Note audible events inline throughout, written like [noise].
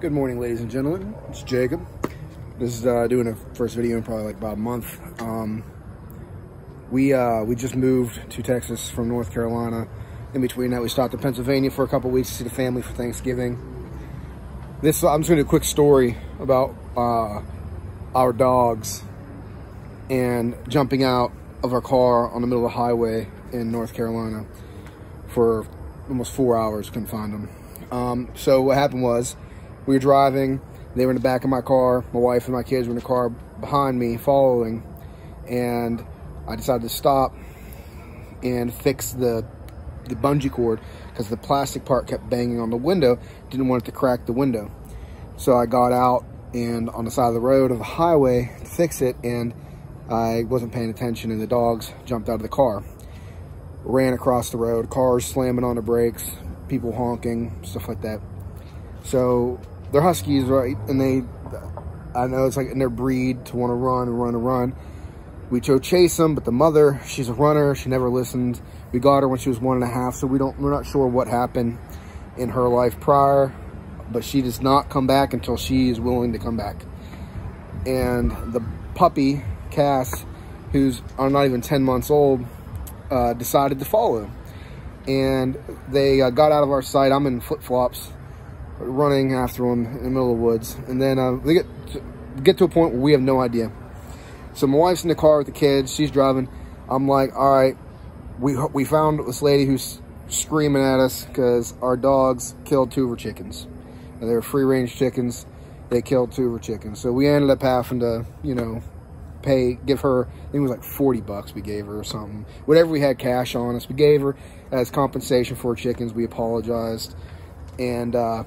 Good morning, ladies and gentlemen. It's Jacob. This is uh, doing a first video in probably like about a month. Um, we uh, we just moved to Texas from North Carolina. In between that, we stopped in Pennsylvania for a couple weeks to see the family for Thanksgiving. This I'm just gonna do a quick story about uh, our dogs and jumping out of our car on the middle of the highway in North Carolina for almost four hours. Couldn't find them. Um, so what happened was we were driving. They were in the back of my car. My wife and my kids were in the car behind me, following. And I decided to stop and fix the the bungee cord because the plastic part kept banging on the window. Didn't want it to crack the window. So I got out and on the side of the road of the highway to fix it and I wasn't paying attention and the dogs jumped out of the car. Ran across the road, cars slamming on the brakes, people honking, stuff like that. So they're huskies, right? And they, I know it's like in their breed to want to run and run and run. We chose chase them, but the mother, she's a runner. She never listened. We got her when she was one and a half, so we don't, we're not sure what happened in her life prior, but she does not come back until she is willing to come back. And the puppy, Cass, who's I'm not even 10 months old, uh, decided to follow. And they uh, got out of our sight. I'm in flip-flops running after them in the middle of the woods. And then uh, they get to, get to a point where we have no idea. So my wife's in the car with the kids. She's driving. I'm like, all right, we, we found this lady who's screaming at us because our dogs killed two of her chickens. And they were free-range chickens. They killed two of her chickens. So we ended up having to, you know, pay, give her, I think it was like 40 bucks we gave her or something. Whatever we had cash on us, we gave her as compensation for her chickens. We apologized. And uh,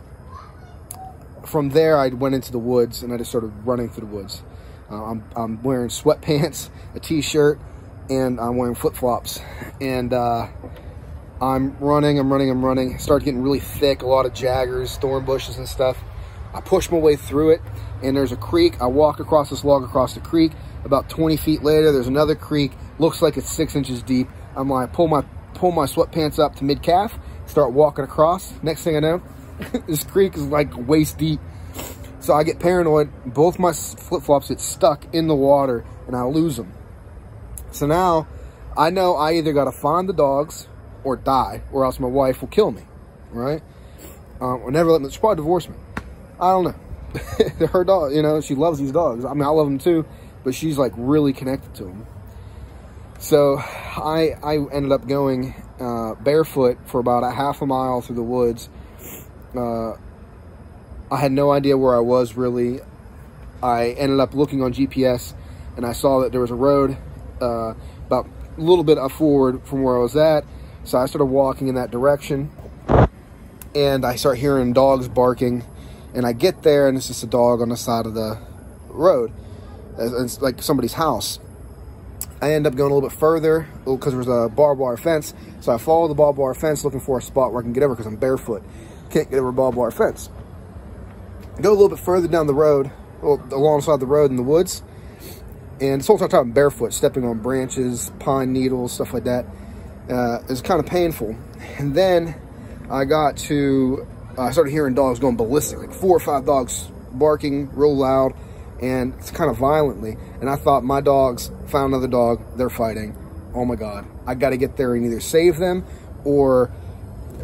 from there, I went into the woods and I just started running through the woods. Uh, I'm, I'm, wearing sweatpants, a t-shirt, and I'm wearing flip-flops. And uh, I'm running, I'm running, I'm running. Start getting really thick, a lot of jaggers, thorn bushes and stuff. I push my way through it, and there's a creek. I walk across this log across the creek. About 20 feet later, there's another creek. Looks like it's six inches deep. I'm like, pull my pull my sweatpants up to mid-calf, start walking across. Next thing I know, [laughs] this creek is like waist deep. So I get paranoid. Both my flip-flops get stuck in the water and I lose them. So now I know I either got to find the dogs or die or else my wife will kill me, right? Um, or never let me, she'll probably divorce me. I don't know. [laughs] Her dog, you know, she loves these dogs. I mean, I love them too, but she's like really connected to them. So I, I ended up going uh, barefoot for about a half a mile through the woods. Uh, I had no idea where I was really. I ended up looking on GPS and I saw that there was a road uh, about a little bit up forward from where I was at. So I started walking in that direction and I start hearing dogs barking and I get there and it's just a dog on the side of the road. It's like somebody's house. I end up going a little bit further because there's a barbed wire fence. So I follow the barbed wire fence looking for a spot where I can get over because I'm barefoot. Can't get over barbed wire fence. Go a little bit further down the road, well, alongside the road in the woods. And this whole time I'm barefoot, stepping on branches, pine needles, stuff like that. Uh, it's kind of painful. And then I got to, I started hearing dogs going ballistic, like four or five dogs barking real loud and it's kind of violently. And I thought my dogs found another dog, they're fighting. Oh my God, I got to get there and either save them or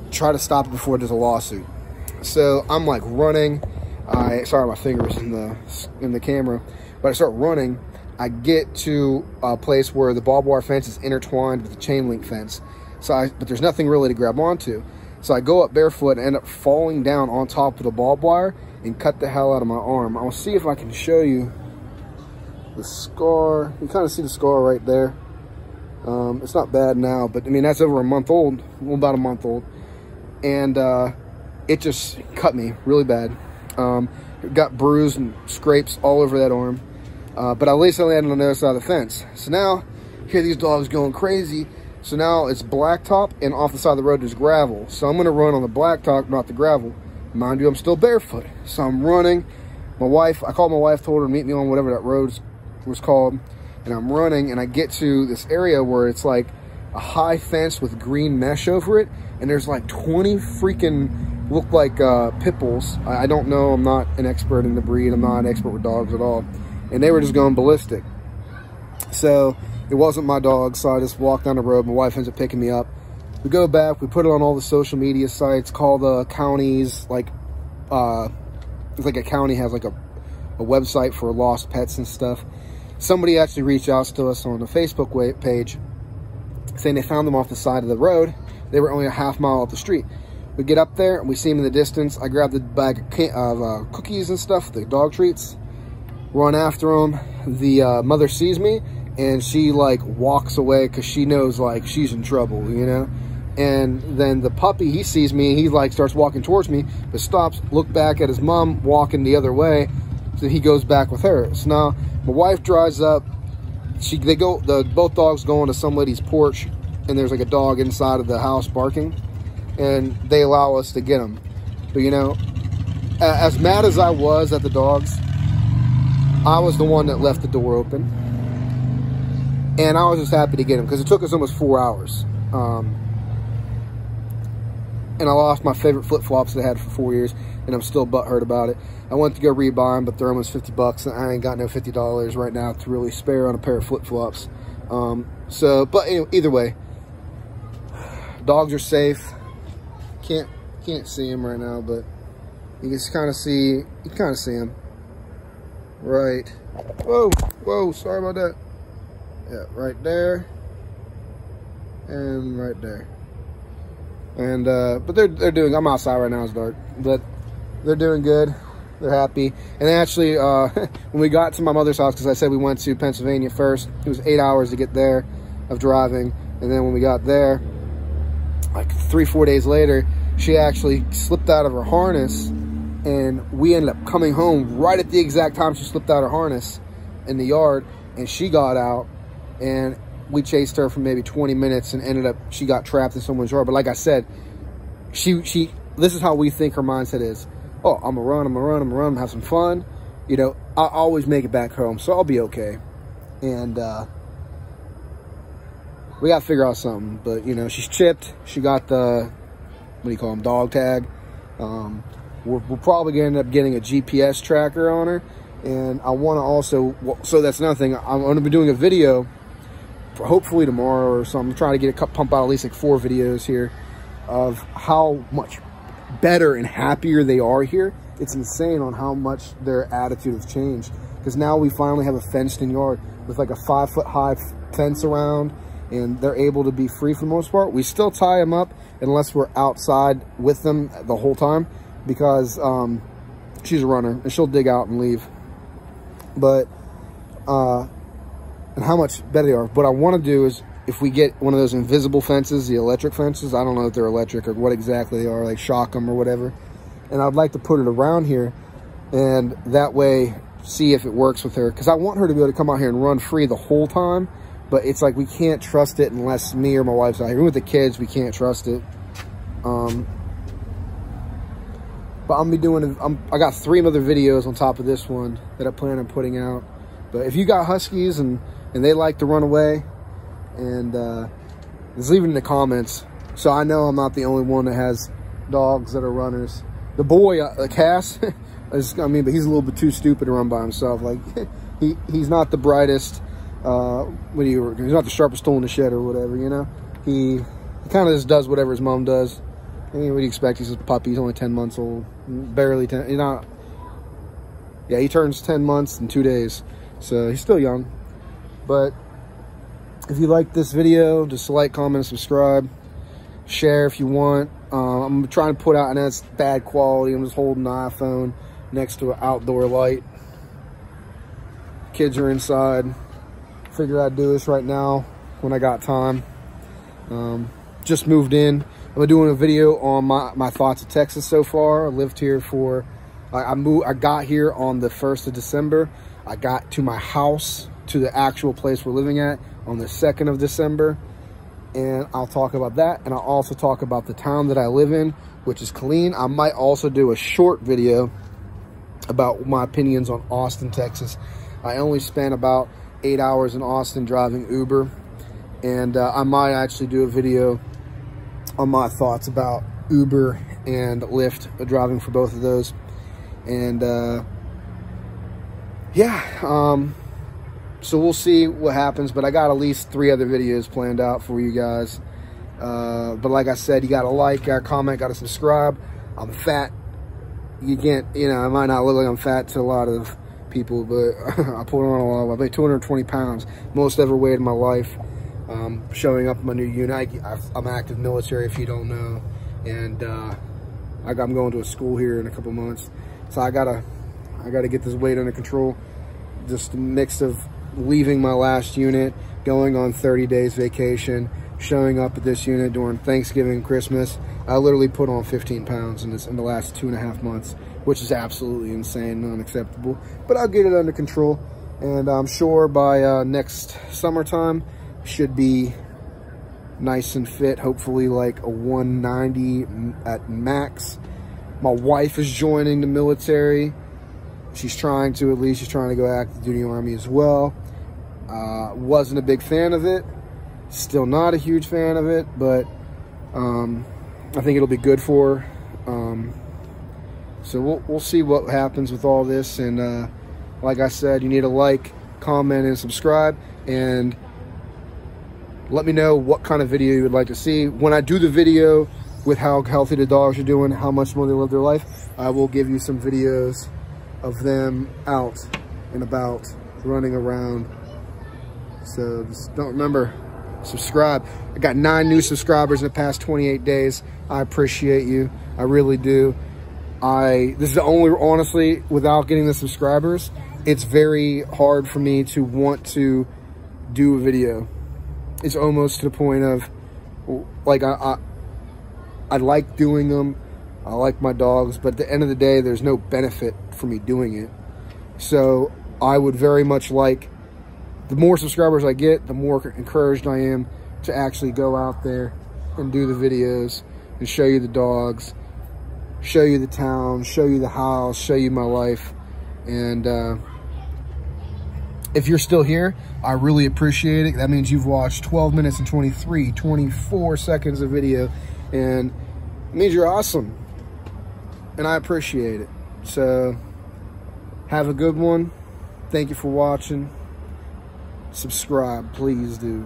try to stop it before there's a lawsuit. So I'm like running. I sorry my fingers in the in the camera, but I start running. I get to a place where the barbed wire fence is intertwined with the chain link fence. So I, but there's nothing really to grab onto. So I go up barefoot and end up falling down on top of the barbed wire and cut the hell out of my arm. I'll see if I can show you the scar. You kind of see the scar right there. Um, it's not bad now, but I mean, that's over a month old, well, about a month old. And uh, it just cut me really bad. Um, got bruised and scrapes all over that arm. Uh, but at least I landed on the other side of the fence. So now, hear these dogs going crazy. So now it's blacktop and off the side of the road there's gravel. So I'm gonna run on the blacktop, not the gravel. Mind you, I'm still barefoot. So I'm running. My wife, I called my wife, told her to meet me on whatever that road was called. And I'm running and I get to this area where it's like a high fence with green mesh over it. And there's like 20 freaking look like uh, pit bulls. I, I don't know. I'm not an expert in the breed. I'm not an expert with dogs at all. And they were just going ballistic. So it wasn't my dog. So I just walked down the road. My wife ends up picking me up. We go back. We put it on all the social media sites. Call the counties. Like, uh, it's like a county has like a, a website for lost pets and stuff. Somebody actually reached out to us on the Facebook page saying they found them off the side of the road. They were only a half mile up the street. We get up there and we see them in the distance. I grab the bag of uh, cookies and stuff, the dog treats, run after them. The uh, mother sees me and she like walks away because she knows like she's in trouble, you know? And then the puppy, he sees me, he like starts walking towards me, but stops, look back at his mom walking the other way. So he goes back with her. So now my wife drives up. She, they go, the both dogs go onto some lady's porch and there's like a dog inside of the house barking and they allow us to get them. But you know, as mad as I was at the dogs, I was the one that left the door open. And I was just happy to get them because it took us almost four hours. Um, and I lost my favorite flip-flops that I had for four years, and I'm still butthurt about it. I went to go rebuy them, but they're almost 50 bucks, and I ain't got no $50 right now to really spare on a pair of flip-flops. Um, so, but anyway, either way, dogs are safe can't can't see him right now, but you can kind of see you kind of see him. Right. Whoa, whoa, sorry about that. Yeah, right there. And right there. And uh but they're they're doing I'm outside right now, it's dark. But they're doing good. They're happy. And actually, uh, [laughs] when we got to my mother's house, because I said we went to Pennsylvania first, it was eight hours to get there of driving. And then when we got there, like three, four days later, she actually slipped out of her harness and we ended up coming home right at the exact time she slipped out of her harness in the yard and she got out and we chased her for maybe 20 minutes and ended up she got trapped in someone's yard but like i said she she this is how we think her mindset is oh i'm gonna run i'm gonna run i'm gonna run gonna have some fun you know i always make it back home so i'll be okay and uh we gotta figure out something but you know she's chipped she got the what do you call them, dog tag. Um, we're, we're, probably to end up getting a GPS tracker on her. And I want to also, so that's another thing. I'm to be doing a video, hopefully tomorrow or something. I'm trying to get a pump out at least like four videos here of how much better and happier they are here. It's insane on how much their attitude has changed. Because now we finally have a fenced in yard with like a five foot high fence around and they're able to be free for the most part. We still tie them up unless we're outside with them the whole time because um, she's a runner and she'll dig out and leave. But, uh, and how much better they are. What I want to do is if we get one of those invisible fences, the electric fences, I don't know if they're electric or what exactly they are, like shock them or whatever. And I'd like to put it around here and that way see if it works with her. Because I want her to be able to come out here and run free the whole time but it's like we can't trust it unless me or my wife's out here. Even with the kids, we can't trust it. Um, but I'm be doing. I'm, I got three other videos on top of this one that I plan on putting out. But if you got huskies and and they like to run away, and uh, just leave it in the comments. So I know I'm not the only one that has dogs that are runners. The boy, uh, Cass, [laughs] is, I mean, but he's a little bit too stupid to run by himself. Like [laughs] he he's not the brightest uh, what do you, he's not the sharpest tool in the shed or whatever, you know? He, he kind of just does whatever his mom does. I mean, what do you expect? He's a puppy. He's only 10 months old. Barely 10. He's not, yeah, he turns 10 months in two days. So he's still young. But if you like this video, just like, comment, subscribe. Share if you want. Uh, I'm trying to put out, and that's bad quality. I'm just holding the iPhone next to an outdoor light. Kids are inside figured I'd do this right now when I got time. Um, just moved in. I'm doing a video on my, my thoughts of Texas so far. I lived here for, I, I moved, I got here on the 1st of December. I got to my house, to the actual place we're living at on the 2nd of December. And I'll talk about that. And I'll also talk about the town that I live in, which is Killeen. I might also do a short video about my opinions on Austin, Texas. I only spent about eight hours in Austin driving Uber. And uh, I might actually do a video on my thoughts about Uber and Lyft, driving for both of those. And uh, yeah, um, so we'll see what happens. But I got at least three other videos planned out for you guys. Uh, but like I said, you got to like, got to comment, got to subscribe. I'm fat. You can't, you know, I might not look like I'm fat to a lot of people, but [laughs] I put on a lot. I weigh 220 pounds, most ever weighed in my life. Um, showing up in my new unit. I, am active military, if you don't know, and uh, I, am going to a school here in a couple months, so I gotta, I gotta get this weight under control. Just a mix of leaving my last unit, going on 30 days vacation, showing up at this unit during Thanksgiving, Christmas. I literally put on 15 pounds in this in the last two and a half months, which is absolutely insane and unacceptable. But I'll get it under control, and I'm sure by uh, next summertime should be nice and fit. Hopefully, like a 190 at max. My wife is joining the military. She's trying to, at least she's trying to go active duty army as well. Uh, wasn't a big fan of it. Still not a huge fan of it, but um, I think it'll be good for. Um, so we'll, we'll see what happens with all this. And uh, like I said, you need to like, comment, and subscribe. And let me know what kind of video you would like to see. When I do the video with how healthy the dogs are doing, how much more they live their life, I will give you some videos of them out and about running around. So just don't remember, subscribe. I got nine new subscribers in the past 28 days. I appreciate you. I really do. I this is the only honestly without getting the subscribers, it's very hard for me to want to do a video. It's almost to the point of like I, I I like doing them. I like my dogs, but at the end of the day, there's no benefit for me doing it. So I would very much like the more subscribers I get, the more encouraged I am to actually go out there and do the videos and show you the dogs, show you the town, show you the house, show you my life. And uh, if you're still here, I really appreciate it. That means you've watched 12 minutes and 23, 24 seconds of video. And it means you're awesome. And I appreciate it. So have a good one. Thank you for watching subscribe, please do.